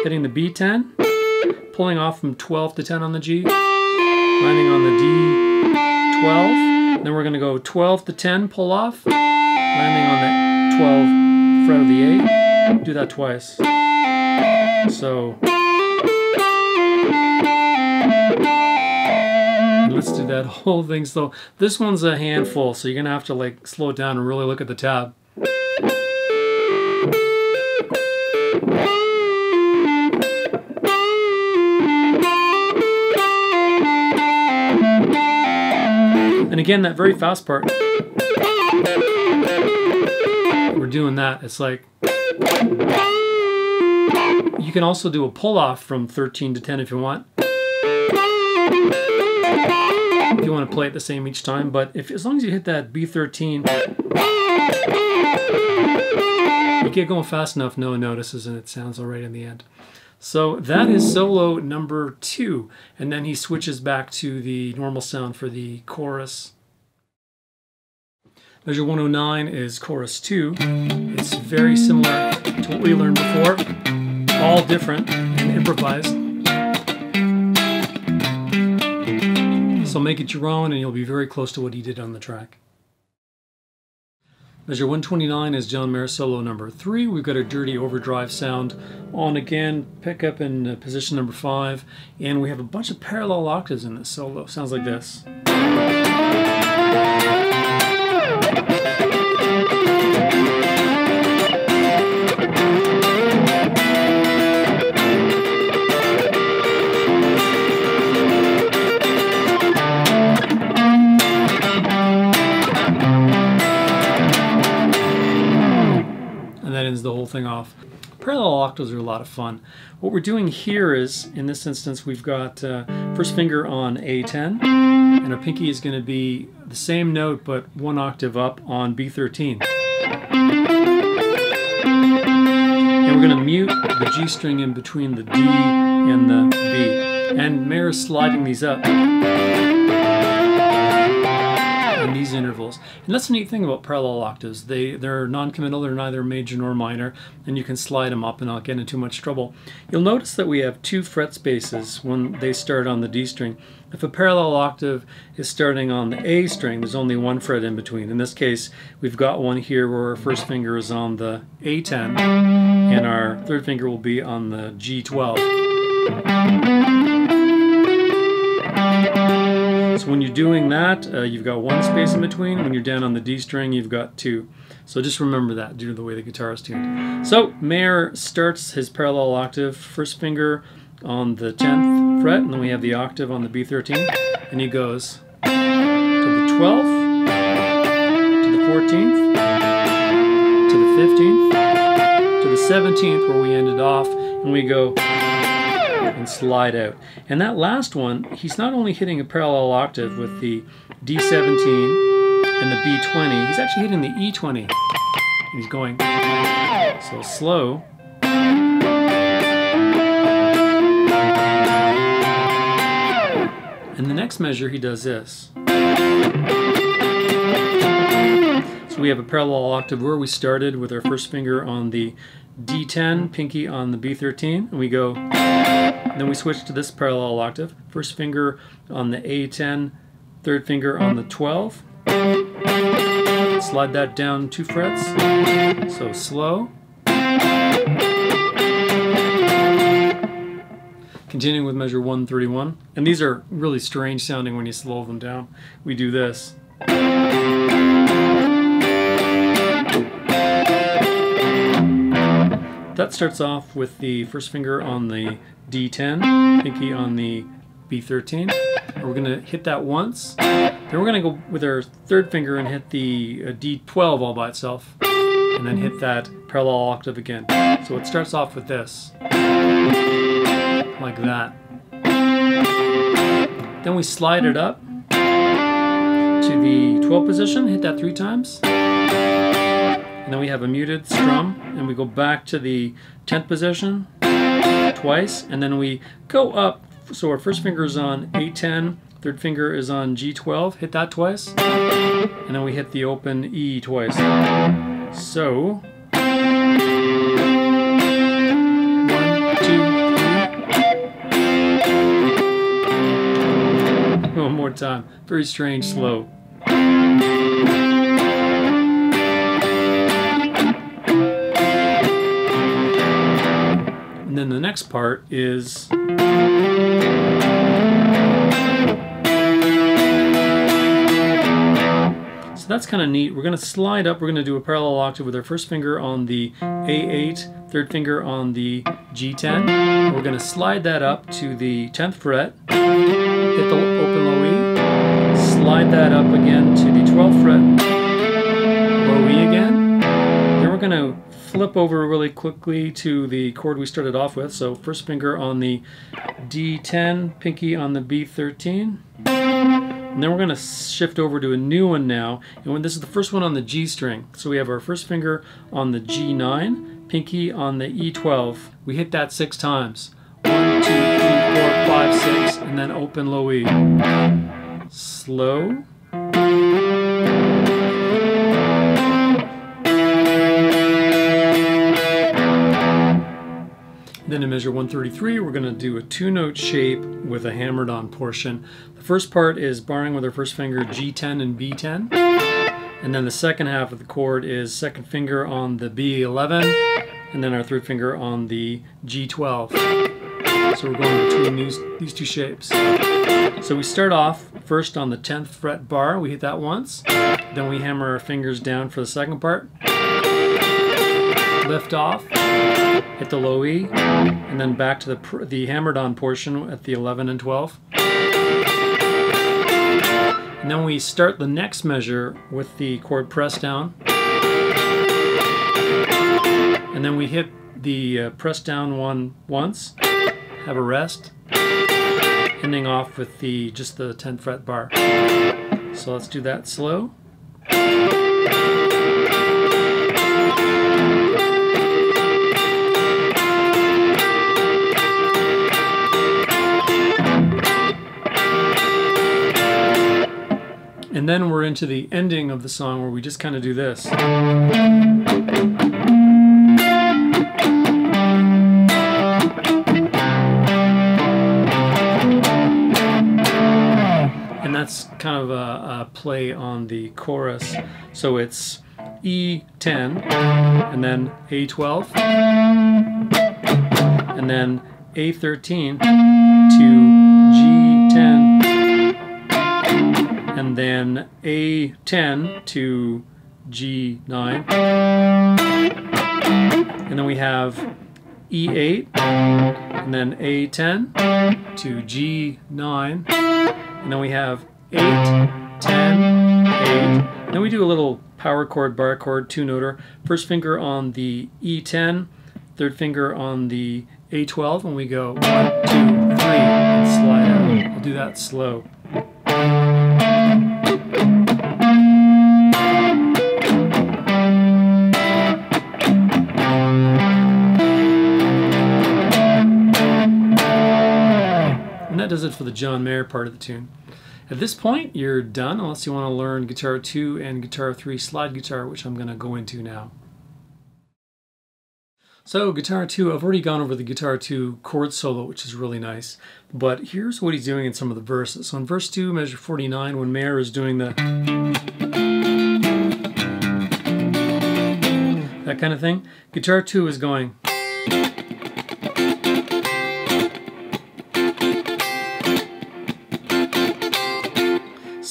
hitting the B10, pulling off from 12 to 10 on the G, landing on the D12, then we're going to go 12 to 10, pull off, landing on that 12 fret of the A. Do that twice. So let's do that whole thing. So this one's a handful, so you're going to have to like slow it down and really look at the tab. Again, that very fast part, we're doing that. It's like, You can also do a pull off from 13 to 10 if you want. If you want to play it the same each time, but if as long as you hit that B13, you get going fast enough, no one notices, and it sounds all right in the end. So that is solo number two, and then he switches back to the normal sound for the chorus. Measure 109 is chorus two. It's very similar to what we learned before, all different and improvised. So make it your own and you'll be very close to what he did on the track. Measure 129 is John Mayer solo number three. We've got a dirty overdrive sound on again, pickup in uh, position number five, and we have a bunch of parallel octaves in this solo. Sounds like this. The whole thing off. Parallel octaves are a lot of fun. What we're doing here is, in this instance, we've got uh, first finger on A10, and our pinky is going to be the same note but one octave up on B13. And we're going to mute the G string in between the D and the B. And Mayer's sliding these up intervals. And that's the neat thing about parallel octaves. They, they're non-committal, they're neither major nor minor, and you can slide them up and not get into too much trouble. You'll notice that we have two fret spaces when they start on the D string. If a parallel octave is starting on the A string, there's only one fret in between. In this case, we've got one here where our first finger is on the A10, and our third finger will be on the G12. So when you're doing that, uh, you've got one space in between. When you're down on the D string, you've got two. So just remember that due to the way the guitar is tuned. So Mayer starts his parallel octave, first finger on the 10th fret, and then we have the octave on the B13, and he goes to the 12th, to the 14th, to the 15th, to the 17th where we ended off, and we go and slide out. And that last one, he's not only hitting a parallel octave with the D17 and the B20, he's actually hitting the E20. He's going so slow. And the next measure, he does this. So we have a parallel octave where we started with our first finger on the D10, pinky on the B13, and we go, then we switch to this parallel octave. First finger on the A10, third finger on the 12. Slide that down two frets, so slow. Continuing with measure 131, and these are really strange sounding when you slow them down. We do this. That starts off with the first finger on the D10, pinky on the B13. And we're going to hit that once. Then we're going to go with our third finger and hit the uh, D12 all by itself. And then hit that parallel octave again. So it starts off with this. Like that. Then we slide it up to the 12 position, hit that three times. And then we have a muted strum, and we go back to the 10th position twice, and then we go up. So our first finger is on A10, third finger is on G12, hit that twice, and then we hit the open E twice. So, one, two, three. One more time. Very strange, slow. And then the next part is So that's kind of neat. We're going to slide up. We're going to do a parallel octave with our first finger on the A8, third finger on the G10. We're going to slide that up to the 10th fret, hit the open low E, slide that up again to the 12th fret, flip over really quickly to the chord we started off with. So first finger on the D10, pinky on the B13. And then we're going to shift over to a new one now. And when this is the first one on the G string. So we have our first finger on the G9, pinky on the E12. We hit that six times. One, two, three, four, five, six, and then open low E. Slow. Then in measure 133, we're going to do a two-note shape with a hammered on portion. The first part is barring with our first finger G10 and B10. And then the second half of the chord is second finger on the B11, and then our third finger on the G12. So we're going between these, these two shapes. So we start off first on the 10th fret bar, we hit that once. Then we hammer our fingers down for the second part. Lift off hit the low E, and then back to the, the hammered on portion at the 11 and 12. And then we start the next measure with the chord press down. And then we hit the uh, press down one once, have a rest, ending off with the just the 10th fret bar. So let's do that slow. And then we're into the ending of the song where we just kind of do this. And that's kind of a, a play on the chorus. So it's E10 and then A12 and then A13 to and then A10 to G9. And then we have E8, and then A10 to G9. And then we have 8, 10, 8. Then we do a little power chord, bar chord, two noter. First finger on the E10, third finger on the A12, and we go 1, 2, 3, and slide out. We'll do that slow. It for the John Mayer part of the tune. At this point, you're done unless you want to learn Guitar 2 and Guitar 3 slide guitar, which I'm going to go into now. So Guitar 2, I've already gone over the Guitar 2 chord solo, which is really nice. But here's what he's doing in some of the verses. So in verse 2, measure 49, when Mayer is doing the... That kind of thing. Guitar 2 is going...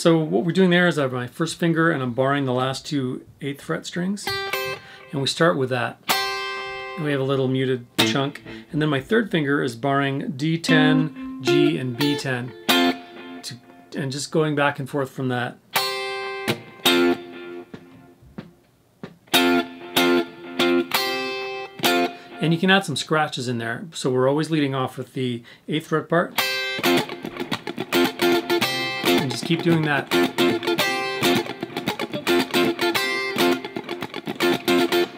So what we're doing there is I have my first finger and I'm barring the last two eighth fret strings. And we start with that. And we have a little muted chunk. And then my third finger is barring D10, G, and B10. To, and just going back and forth from that. And you can add some scratches in there. So we're always leading off with the 8th fret part keep doing that.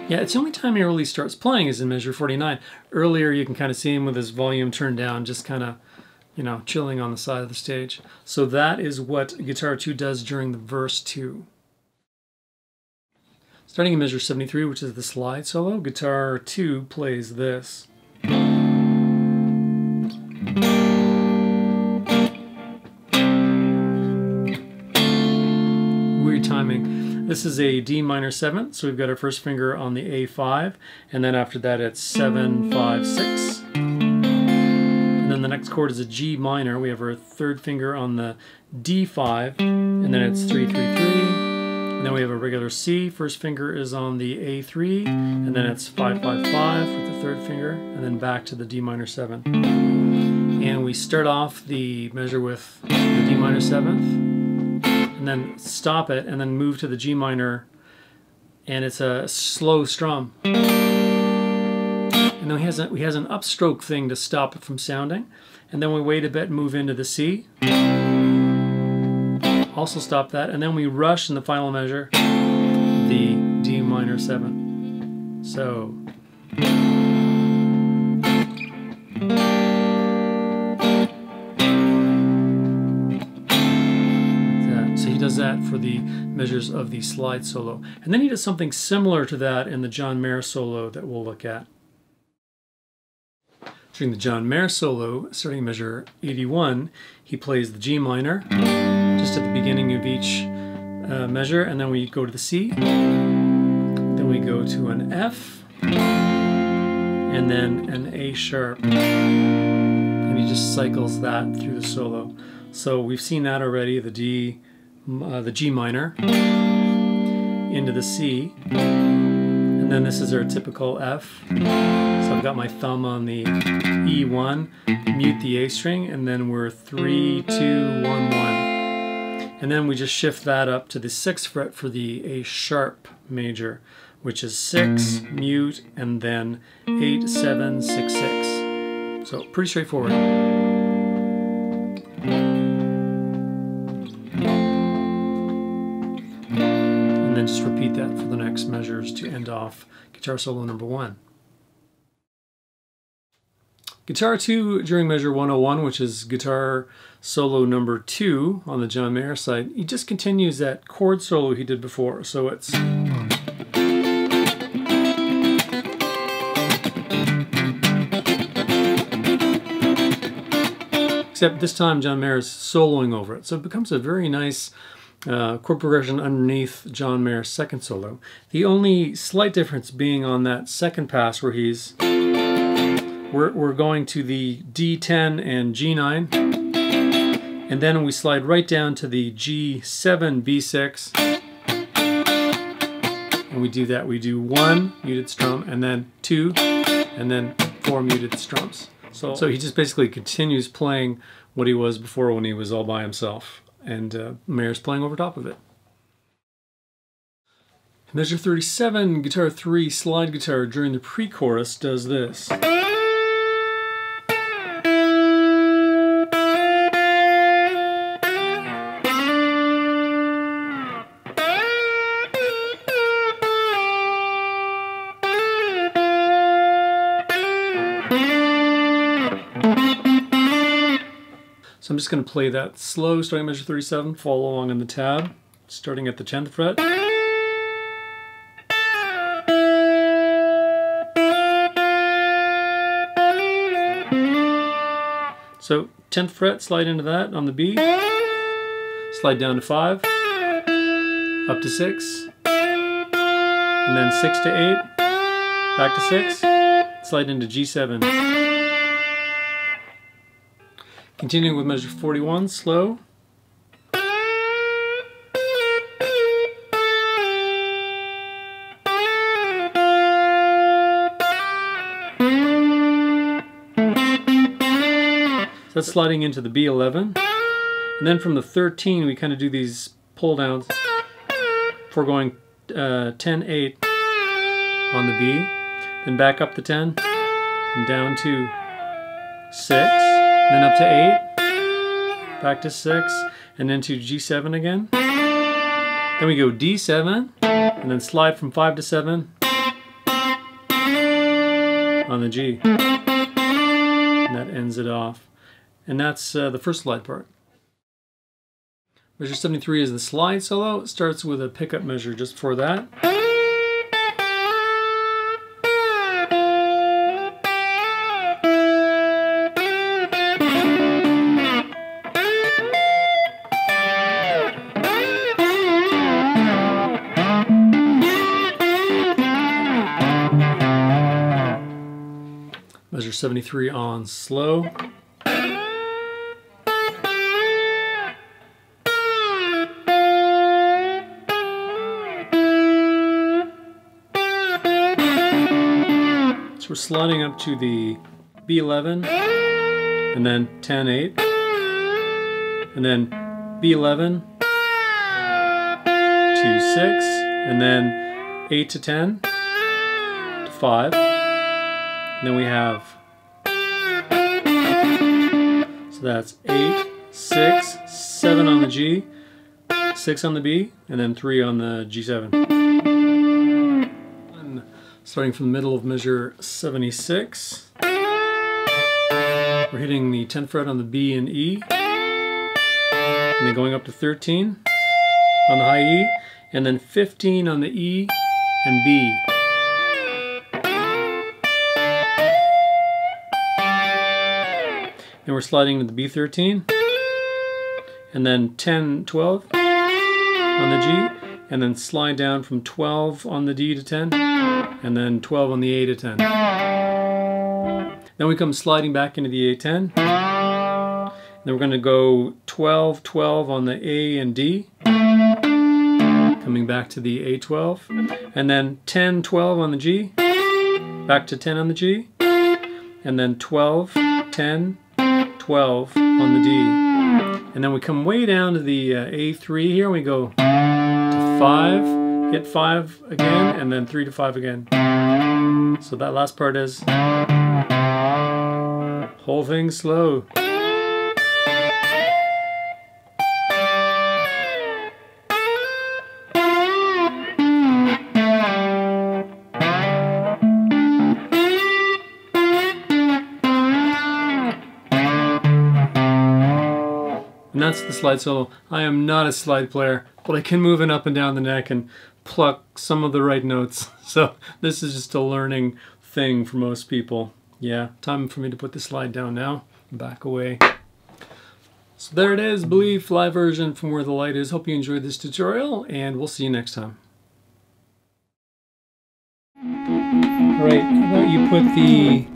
Yeah, it's the only time he really starts playing is in measure 49. Earlier you can kind of see him with his volume turned down, just kind of, you know, chilling on the side of the stage. So that is what Guitar 2 does during the verse 2. Starting in measure 73, which is the slide solo, Guitar 2 plays this. This is a D minor 7, so we've got our first finger on the A5, and then after that it's 7, 5, 6. And then the next chord is a G minor. We have our third finger on the D5, and then it's 3, 3, 3. And then we have a regular C. First finger is on the A3, and then it's 5, 5, 5 with the third finger, and then back to the D minor 7. And we start off the measure with the D minor 7th, and then stop it and then move to the G minor and it's a slow strum. and then he has, a, he has an upstroke thing to stop it from sounding. And then we wait a bit and move into the C. Also stop that, and then we rush in the final measure the D minor 7. So. That for the measures of the slide solo. And then he does something similar to that in the John Mayer solo that we'll look at. During the John Mayer solo, starting measure 81, he plays the G minor just at the beginning of each uh, measure, and then we go to the C, then we go to an F, and then an A sharp. And he just cycles that through the solo. So we've seen that already, the D, uh, the G minor, into the C, and then this is our typical F. So I've got my thumb on the E1, mute the A string, and then we're 3, 2, 1, 1. And then we just shift that up to the 6th fret for the A sharp major, which is 6, mute, and then 8, 7, 6, 6. So pretty straightforward. Then just repeat that for the next measures to end off guitar solo number one. Guitar 2 during measure 101, which is guitar solo number 2 on the John Mayer side, he just continues that chord solo he did before. So it's... Except this time John Mayer is soloing over it. So it becomes a very nice uh, chord progression underneath John Mayer's second solo. The only slight difference being on that second pass where he's we're, we're going to the D10 and G9 and then we slide right down to the G7 B6 and we do that. We do one muted strum and then two and then four muted strums. So, so he just basically continues playing what he was before when he was all by himself and uh, Mayer's playing over top of it. Measure 37, guitar 3, slide guitar during the pre-chorus does this. Just going to play that slow, starting measure 37, follow along on the tab, starting at the 10th fret. So 10th fret, slide into that on the B, slide down to 5, up to 6, and then 6 to 8, back to 6, slide into G7. Continuing with measure 41, slow. That's sliding into the B11. And then from the 13, we kind of do these pull downs for going uh, 10, 8 on the B. Then back up the 10 and down to 6 then up to 8, back to 6, and then to G7 again. Then we go D7, and then slide from 5 to 7 on the G. And that ends it off. And that's uh, the first slide part. Measure 73 is the slide solo. It starts with a pickup measure just for that. 73 on slow. So we're sliding up to the B11 and then 10 8 and then B11 to 6 and then 8 to 10 to 5 And then we have so that's eight, six, seven on the G, six on the B, and then three on the G7. And starting from the middle of measure 76. We're hitting the 10th fret on the B and E, and then going up to 13 on the high E, and then 15 on the E and B. Then we're sliding to the B13, and then 10, 12 on the G, and then slide down from 12 on the D to 10, and then 12 on the A to 10. Then we come sliding back into the A10. Then we're going to go 12, 12 on the A and D, coming back to the A12, and then 10, 12 on the G, back to 10 on the G, and then 12, 10, 12 on the D. And then we come way down to the uh, A3 here. And we go to 5, hit 5 again, and then 3 to 5 again. So that last part is whole thing slow. That's the slide solo. I am not a slide player, but I can move it up and down the neck and pluck some of the right notes. So this is just a learning thing for most people. Yeah, time for me to put the slide down now. Back away. So there it is, Belief live version from Where the Light Is. Hope you enjoyed this tutorial, and we'll see you next time. Alright, how about you put the,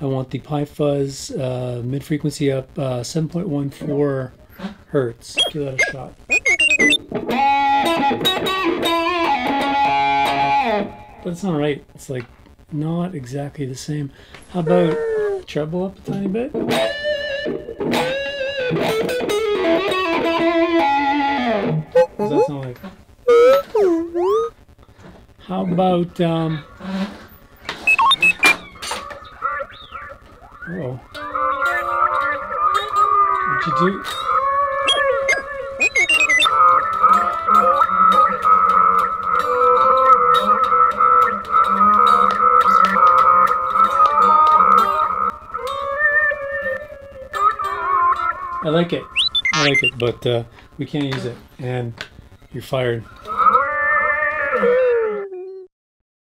I want the Pi Fuzz uh, mid-frequency up uh, 7.14 hertz. Give that a shot. But it's not right. It's like not exactly the same. How about treble up a tiny bit? Does that sound like? How about um? Oh, what'd you do? I like it. I like it, but uh, we can't use it, and you're fired.